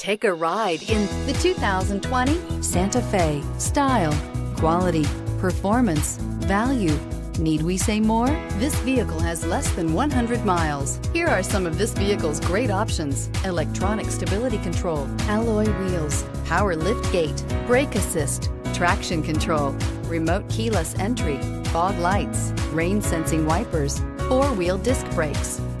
Take a ride in the 2020 Santa Fe. Style, quality, performance, value. Need we say more? This vehicle has less than 100 miles. Here are some of this vehicle's great options. Electronic stability control, alloy wheels, power lift gate, brake assist, traction control, remote keyless entry, fog lights, rain sensing wipers, four-wheel disc brakes,